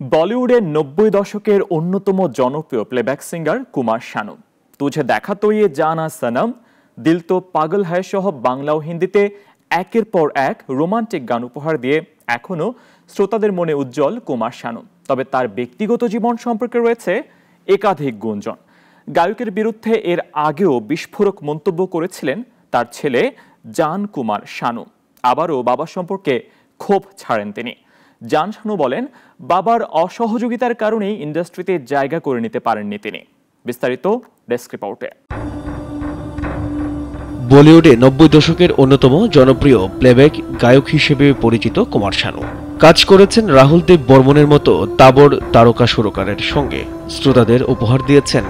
বলিউডের নব্বই দশকের অন্যতম জনপ্রিয় প্লেব্যাক সিঙ্গার কুমার শানু। তুঝে দেখা তো ইয়ে জানা সনম, দিল তো পাগল হ্যায় সহ বাংলা ও হিন্দিতে একের পর এক রোমান্টিক গান উপহার দিয়ে এখনও শ্রোতাদের মনে উজ্জ্বল কুমার শানু। তবে তার ব্যক্তিগত জীবন সম্পর্কে রয়েছে একাধিক গুঞ্জন। গায়কের বিরুদ্ধে এর আগেও বিস্ফোরক মন্তব্য করেছিলেন তার ছেলে জান কুমার শানু। আবারও বাবা সম্পর্কে ক্ষোভ ছাড়েন তিনি। জান শানু বলেন, বাবার অসহযোগিতার কারণেই ইন্ডাস্ট্রিতে জায়গা করে নিতে পারেননি তিনি। বিস্তারিত ডেস্ক রিপোর্টে। বলিউডে নব্বই দশকের অন্যতম জনপ্রিয় প্লেব্যাক গায়ক হিসেবে পরিচিত কুমার শানু। কাজ করেছেন রাহুল দেব বর্মনের মতো তাবড় তারকা সুরকারের সঙ্গে। শ্রোতাদের উপহার দিয়েছেন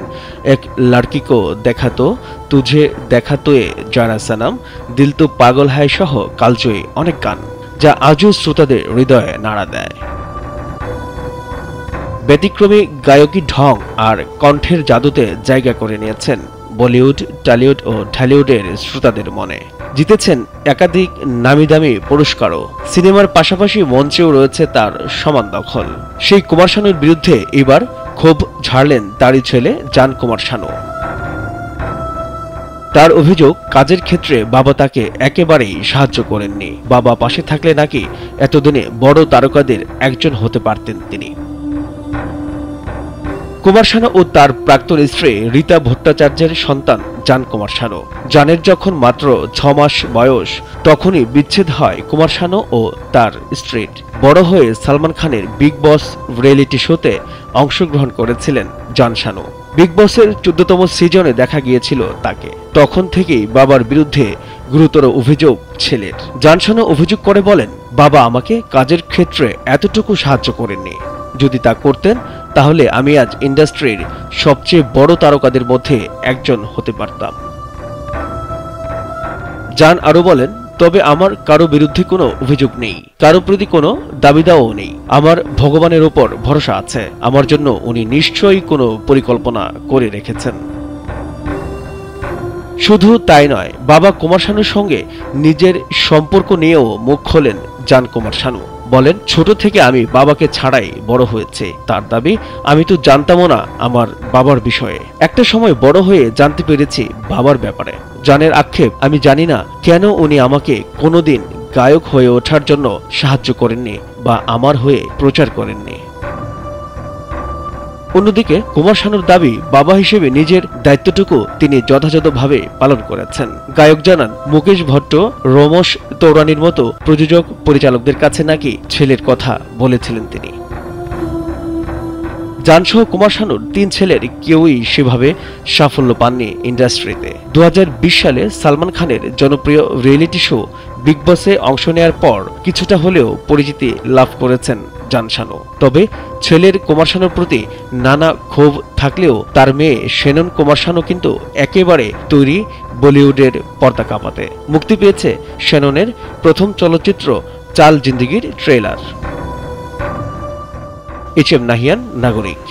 এক লাড়কিকো দেখাতো তুঝে দেখাতোয়ে জানা সানাম, দিল তো পাগল হায় সহ কালজয়ী অনেক গান। যা আজও শ্রোতাদের হৃদয়ে নাড়া দেয়। ব্যতিক্রমী গায়কী ঢং আর কণ্ঠের জাদুতে জায়গা করে নিয়েছেন বলিউড, টলিউড ও ঢালিউডের শ্রোতাদের মনে। জিতেছেন একাধিক নামি দামি পুরস্কারও। সিনেমার পাশাপাশি মঞ্চেও রয়েছে তার সমান দখল। সেই কুমার শানুর বিরুদ্ধে এবার ক্ষোভ ঝাড়লেন তারই ছেলে জান কুমার শানু। তার অভিযোগ কাজের ক্ষেত্রে বাবা তাকে একেবারেই সাহায্য করেননি। বাবা পাশে থাকলে নাকি এতদিনে বড় তারকাদের একজন হতে পারতেন তিনি। কুমার শানু ও তার প্রাক্তন স্ত্রী রীতা ভট্টাচার্যের সন্তান জান কুমার শানু। জানের যখন মাত্র ছ মাস বয়স, তখনই বিচ্ছেদ হয় কুমার শানু ও তার স্ত্রীর। বড় হয়ে সালমান খানের বিগ বস রিয়েলিটি শোতে অংশগ্রহণ করেছিলেন জান শানু। বিগ বসের চোদ্দতম সিজনে দেখা গিয়েছিল তাকে। তখন থেকেই বাবার বিরুদ্ধে গুরুতর অভিযোগ ছেলের। জানসানো অভিযোগ করে বলেন, বাবা আমাকে কাজের ক্ষেত্রে এতটুকু সাহায্য করেননি। যদি তা করতেন, তাহলে আমি আজ ইন্ডাস্ট্রির সবচেয়ে বড় তারকাদের মধ্যে একজন হতে পারতাম। জান আরও বলেন তবে আমার কারও বিরুদ্ধে কোনো অভিযোগ নেই, কারও প্রতি কোনো দাবিদাও নেই। আমার ভগবানের ওপর ভরসা আছে। আমার জন্য উনি নিশ্চয়ই কোনো পরিকল্পনা করে রেখেছেন। শুধু তাই নয়, বাবা কুমার শানুর সঙ্গে নিজের সম্পর্ক নিয়েও মুখ খোলেন জান কুমার শানু। বলেন, ছোট থেকে আমি বাবাকে ছাড়াই বড় হয়েছে। তার দাবি, আমি তো জানতামও না আমার বাবার বিষয়ে। একটা সময় বড় হয়ে জানতে পেরেছি বাবার ব্যাপারে। জানের আক্ষেপ, আমি জানি না কেন উনি আমাকে কোনোদিন গায়ক হয়ে ওঠার জন্য সাহায্য করেননি বা আমার হয়ে প্রচার করেননি। অন্যদিকে কুমার শানুর দাবি বাবা হিসেবে নিজের দায়িত্বটুকু তিনি যথাযথভাবে পালন করেছেন। গায়ক জানান, মুকেশ ভট্ট রোমস তৌরানির মতো প্রযোজক পরিচালকদের কাছে নাকি ছেলের কথা বলেছিলেন তিনি। জানসহ কুমার শানুর তিন ছেলের কেউই সেভাবে সাফল্য পাননি ইন্ডাস্ট্রিতে। দু হাজার বিশ সালে সালমান খানের জনপ্রিয় রিয়েলিটি শো বিগ বসে অংশ নেয়ার পর কিছুটা হলেও পরিচিতি লাভ করেছেন জানসানো তবে ছেলের কুমার শানুর প্রতি নানা ক্ষোভ থাকলেও তার মেয়ে সেনন কুমার শানু কিন্তু একেবারে তৈরি বলিউডের পর্দা কাঁপাতে। মুক্তি পেয়েছে সেননের প্রথম চলচ্চিত্র চাল জিন্দিগির ট্রেলার। এইচ এম নাহিয়ান, নাগরিক।